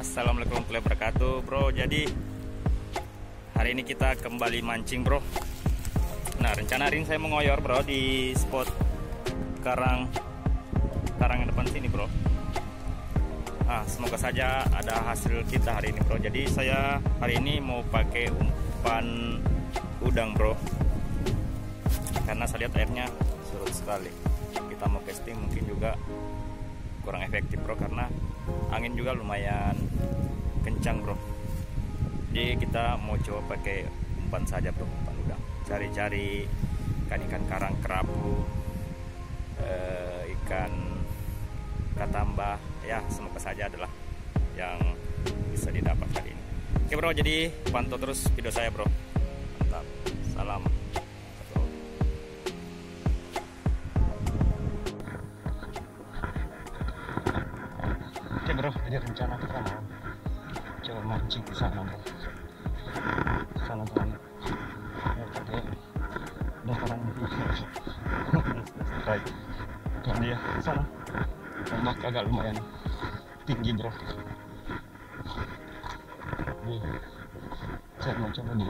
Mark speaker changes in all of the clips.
Speaker 1: Assalamualaikum warahmatullahi wabarakatuh bro. Jadi hari ini kita kembali mancing bro. Nah rencana hari ini saya mengoyor bro di spot karang karang depan sini bro. Nah semoga saja ada hasil kita hari ini bro. Jadi saya hari ini mau pakai umpan udang bro. Karena saya lihat airnya surut sekali. Kita mau casting mungkin juga kurang efektif bro karena angin juga lumayan kencang bro. Jadi kita mau coba pakai umpan saja bro umpan udang. Cari-cari ikan-ikan karang kerapu eh, ikan katambah. Ya semoga saja adalah yang bisa didapat kali ini. Oke bro. Jadi pantau terus video saya bro. Mantap. Salam Oke bro, jadi rencana kita mau coba mancing di sana bro. Sana tuh ya tadi dataran itu. Baik, kan dia sana. Ombak agak lumayan tinggi bro. Jadi saya mau coba di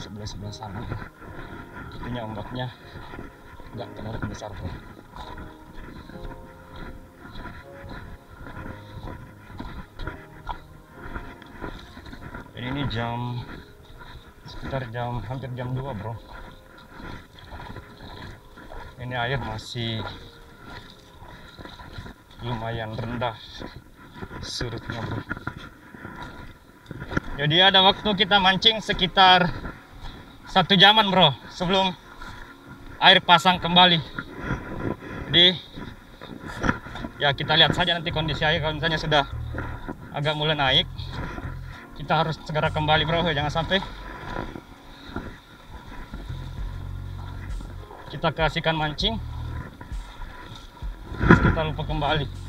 Speaker 1: sebelah sebelah sana. Sepertinya ombaknya nggak terlalu besar bro. Jam sekitar jam hampir jam 2 bro. Ini air masih lumayan rendah surutnya bro. Jadi ada waktu kita mancing sekitar satu jaman bro sebelum air pasang kembali. Jadi ya kita lihat saja nanti kondisi air. Kalau misalnya sudah agak mulai naik kita harus segera kembali bro. Jangan sampai kita kasihkan mancing. Kita lupa kembali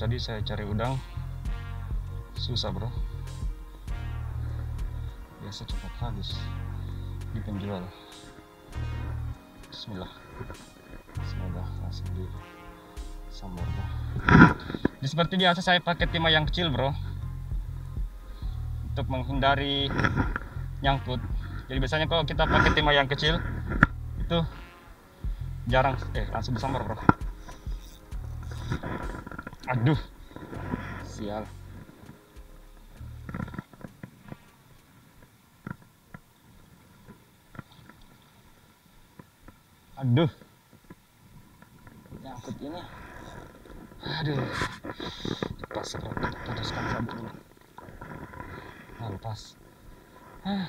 Speaker 1: tadi saya cari udang. Susah bro. Biasa cepat habis. Di penjual. Bismillah. Semoga langsung di sambal bro. Jadi seperti biasa saya pakai timah yang kecil bro. Untuk menghindari nyangkut. Jadi biasanya kalau kita pakai timah yang kecil itu jarang. Eh langsung disambar bro aduh. Sial. Aduh. Nyangkut ini. Aduh. Kita putuskan sabuk nah lepas ah.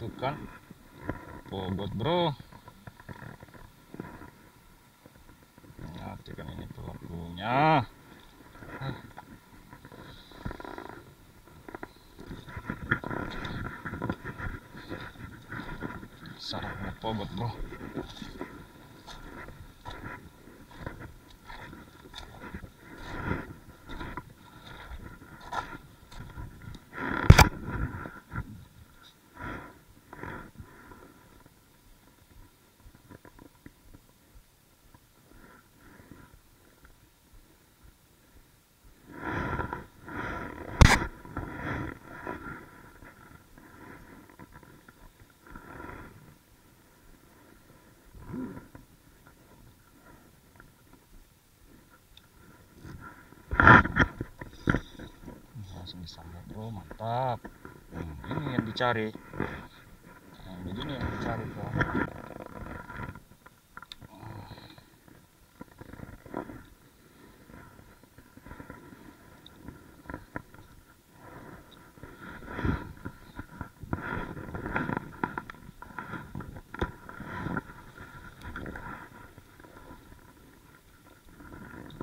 Speaker 1: tuh kan? Bobot bro. Kan ini pelakunya. Sarangnya bobot bro bro mantap. Hmm, ini yang dicari. Nah, jadi ini yang dicari bro.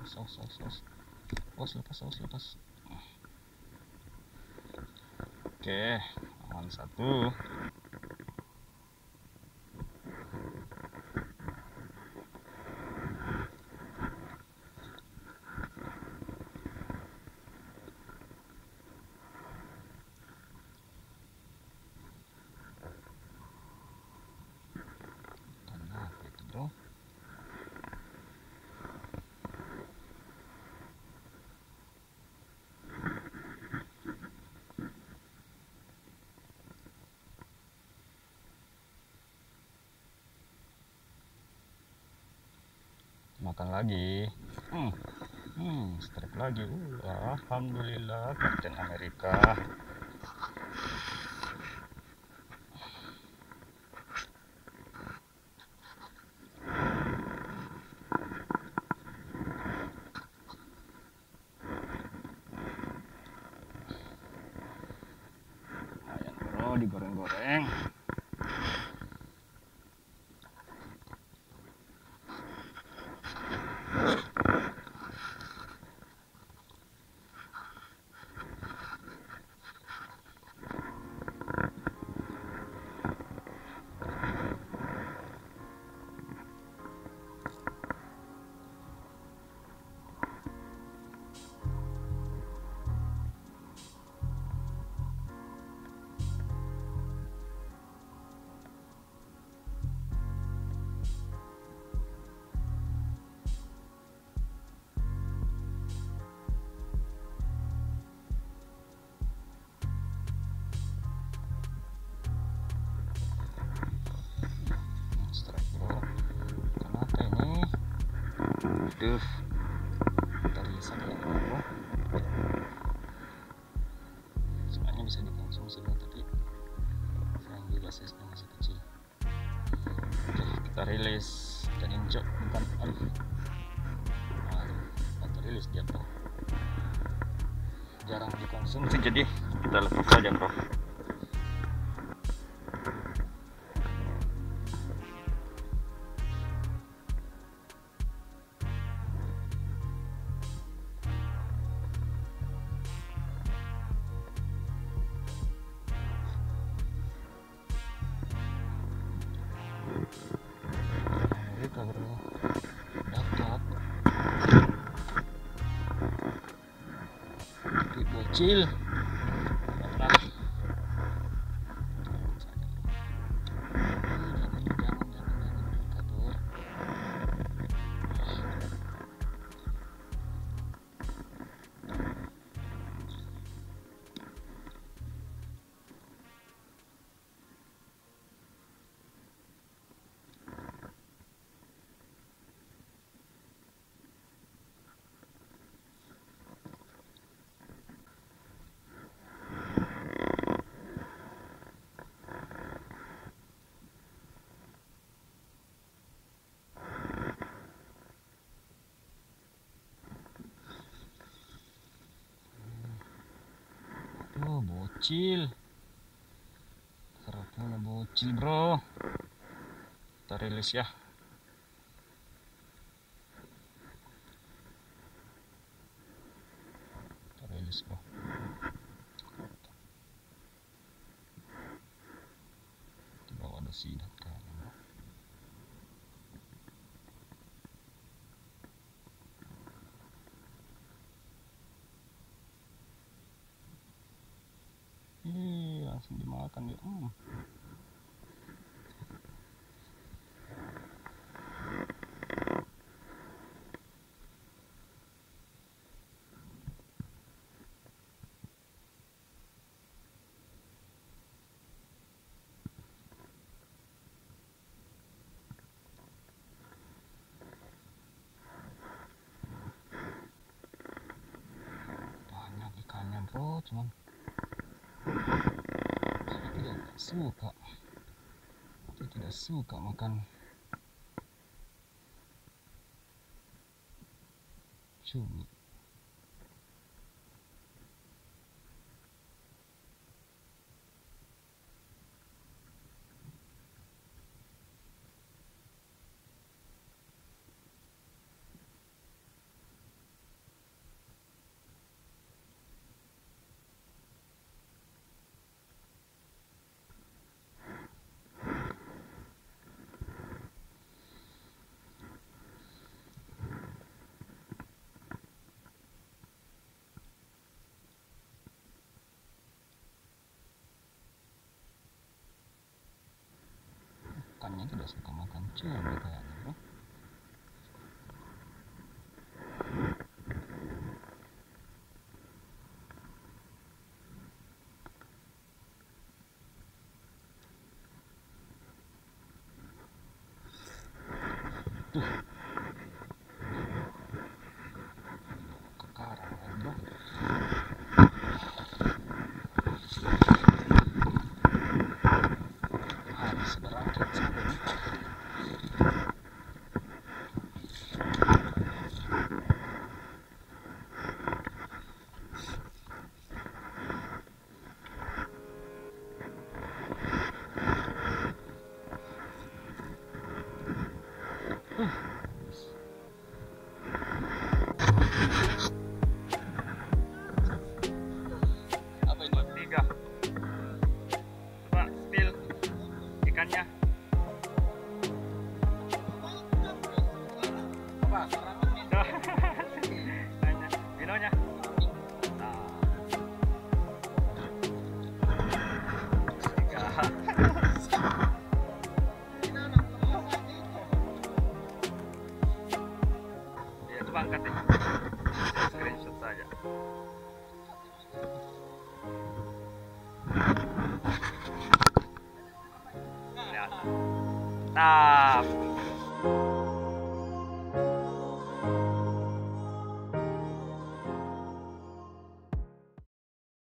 Speaker 1: Saus saus saus saus lepas saus lepas oke aman satu Kenapa itu bro makan lagi. Hmm, hmm strike lagi. Uh, alhamdulillah Captain Amerika juga size masih kecil. Kita rilis dan injek bukan aduh aduh kita rilis dia bro. Jarang dikonsumsi jadi kita lepas saja bro di Bocil. Kerapnya bocil, bro. Kita rilis ya. Kita rilis, bro. Di bawah ada sidat kayaknya, bro. Ih, langsung dimakan dia. Hmm. Banyak ikannya cuman
Speaker 2: suka dia tidak suka makan cumi aja udah suka makan
Speaker 1: cewek ya ya coba angkat